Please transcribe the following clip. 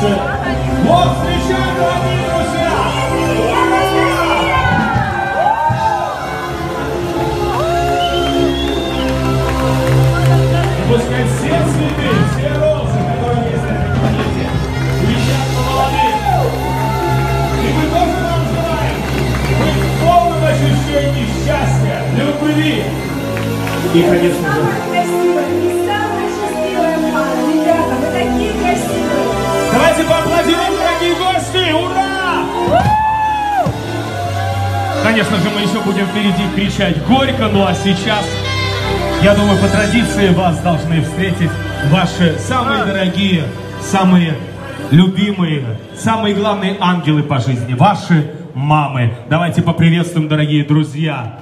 танцы. Вот встречаем, дорогие друзья! И пускай все цветы, все розы, которые есть на этой планете, летят по молодым. И мы тоже вам желаем быть в полном ощущении счастья, любви и, конечно же, Конечно же, мы еще будем впереди кричать горько, ну а сейчас, я думаю, по традиции вас должны встретить ваши самые дорогие, самые любимые, самые главные ангелы по жизни, ваши мамы. Давайте поприветствуем, дорогие друзья.